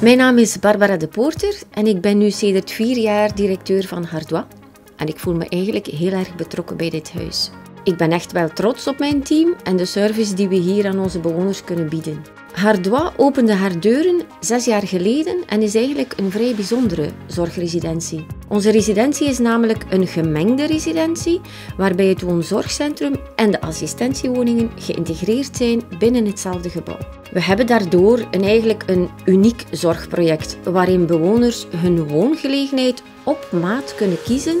Mijn naam is Barbara de Poorter en ik ben nu sedert vier jaar directeur van Hardois. En ik voel me eigenlijk heel erg betrokken bij dit huis. Ik ben echt wel trots op mijn team en de service die we hier aan onze bewoners kunnen bieden. Hardois opende haar deuren zes jaar geleden en is eigenlijk een vrij bijzondere zorgresidentie. Onze residentie is namelijk een gemengde residentie, waarbij het woonzorgcentrum en de assistentiewoningen geïntegreerd zijn binnen hetzelfde gebouw. We hebben daardoor een, eigenlijk een uniek zorgproject, waarin bewoners hun woongelegenheid op maat kunnen kiezen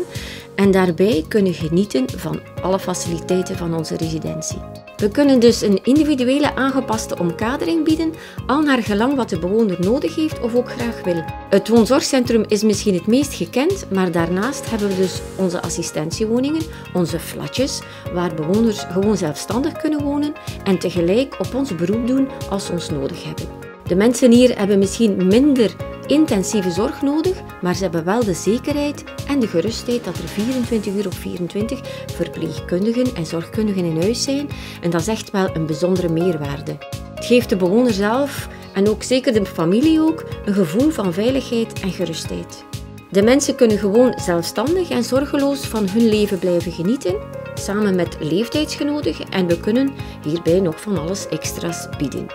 en daarbij kunnen genieten van alle faciliteiten van onze residentie. We kunnen dus een individuele aangepaste omkadering bieden, al naar gelang wat de bewoner nodig heeft of ook graag wil. Het woonzorgcentrum is misschien het meest gekend, maar daarnaast hebben we dus onze assistentiewoningen, onze flatjes, waar bewoners gewoon zelfstandig kunnen wonen en tegelijk op ons beroep doen als ze ons nodig hebben. De mensen hier hebben misschien minder intensieve zorg nodig, maar ze hebben wel de zekerheid en de gerustheid dat er 24 uur op 24 verpleegkundigen en zorgkundigen in huis zijn. En dat is echt wel een bijzondere meerwaarde. Het geeft de bewoner zelf en ook zeker de familie ook een gevoel van veiligheid en gerustheid. De mensen kunnen gewoon zelfstandig en zorgeloos van hun leven blijven genieten, samen met leeftijdsgenoten en we kunnen hierbij nog van alles extra's bieden.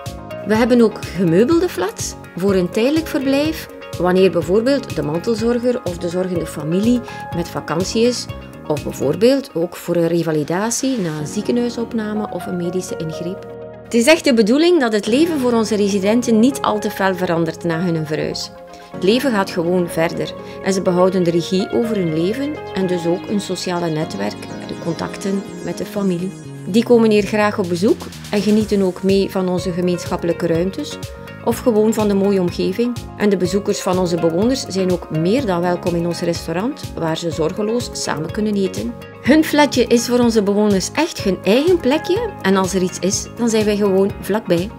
We hebben ook gemeubelde flats voor een tijdelijk verblijf, wanneer bijvoorbeeld de mantelzorger of de zorgende familie met vakantie is, of bijvoorbeeld ook voor een revalidatie na een ziekenhuisopname of een medische ingreep. Het is echt de bedoeling dat het leven voor onze residenten niet al te fel verandert na hun verhuis. Het leven gaat gewoon verder en ze behouden de regie over hun leven en dus ook hun sociale netwerk, de contacten met de familie. Die komen hier graag op bezoek en genieten ook mee van onze gemeenschappelijke ruimtes of gewoon van de mooie omgeving. En de bezoekers van onze bewoners zijn ook meer dan welkom in ons restaurant, waar ze zorgeloos samen kunnen eten. Hun flatje is voor onze bewoners echt hun eigen plekje en als er iets is, dan zijn wij gewoon vlakbij.